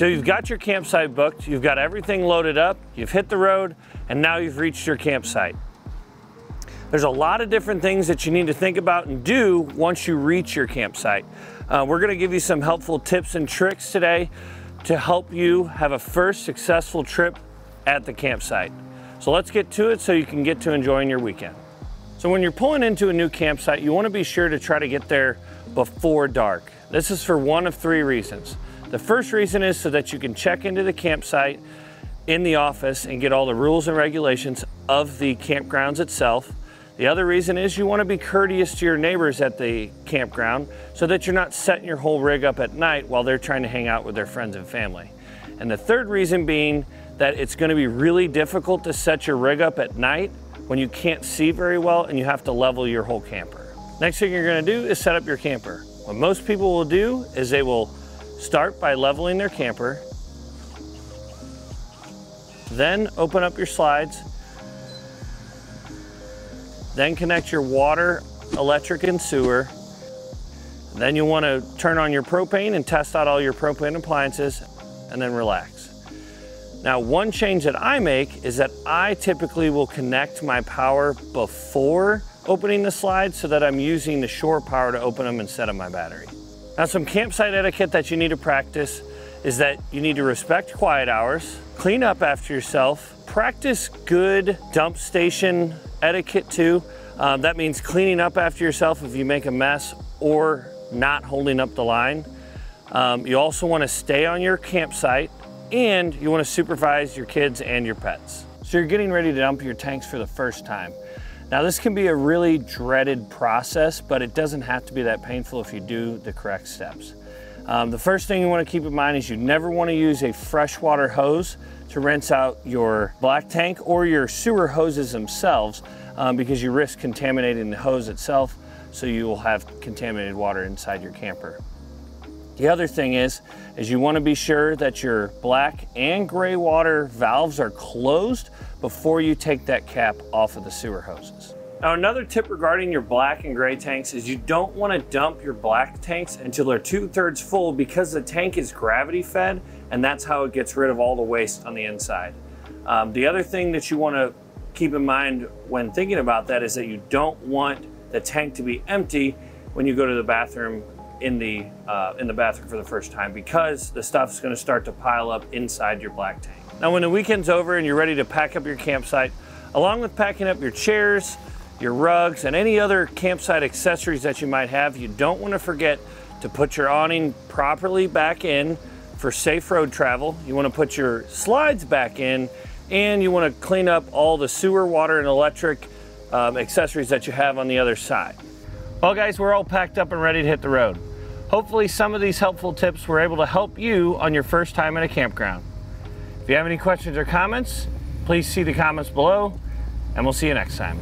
So you've got your campsite booked, you've got everything loaded up, you've hit the road, and now you've reached your campsite. There's a lot of different things that you need to think about and do once you reach your campsite. Uh, we're gonna give you some helpful tips and tricks today to help you have a first successful trip at the campsite. So let's get to it so you can get to enjoying your weekend. So when you're pulling into a new campsite, you wanna be sure to try to get there before dark. This is for one of three reasons. The first reason is so that you can check into the campsite in the office and get all the rules and regulations of the campgrounds itself. The other reason is you want to be courteous to your neighbors at the campground so that you're not setting your whole rig up at night while they're trying to hang out with their friends and family. And the third reason being that it's going to be really difficult to set your rig up at night when you can't see very well and you have to level your whole camper. Next thing you're going to do is set up your camper. What most people will do is they will Start by leveling their camper. Then open up your slides. Then connect your water, electric, and sewer. Then you'll want to turn on your propane and test out all your propane appliances and then relax. Now, one change that I make is that I typically will connect my power before opening the slides so that I'm using the shore power to open them instead of my battery. Now some campsite etiquette that you need to practice is that you need to respect quiet hours, clean up after yourself, practice good dump station etiquette too. Um, that means cleaning up after yourself if you make a mess or not holding up the line. Um, you also want to stay on your campsite and you want to supervise your kids and your pets. So you're getting ready to dump your tanks for the first time. Now this can be a really dreaded process, but it doesn't have to be that painful if you do the correct steps. Um, the first thing you want to keep in mind is you never want to use a freshwater hose to rinse out your black tank or your sewer hoses themselves um, because you risk contaminating the hose itself so you will have contaminated water inside your camper. The other thing is, is you want to be sure that your black and gray water valves are closed before you take that cap off of the sewer hoses. Now another tip regarding your black and gray tanks is you don't want to dump your black tanks until they're two thirds full because the tank is gravity fed and that's how it gets rid of all the waste on the inside. Um, the other thing that you want to keep in mind when thinking about that is that you don't want the tank to be empty when you go to the bathroom in the uh, in the bathroom for the first time because the stuff is going to start to pile up inside your black tank. Now when the weekend's over and you're ready to pack up your campsite, along with packing up your chairs, your rugs, and any other campsite accessories that you might have, you don't want to forget to put your awning properly back in for safe road travel. You want to put your slides back in and you want to clean up all the sewer, water, and electric um, accessories that you have on the other side. Well guys, we're all packed up and ready to hit the road. Hopefully some of these helpful tips were able to help you on your first time at a campground. If you have any questions or comments, please see the comments below, and we'll see you next time.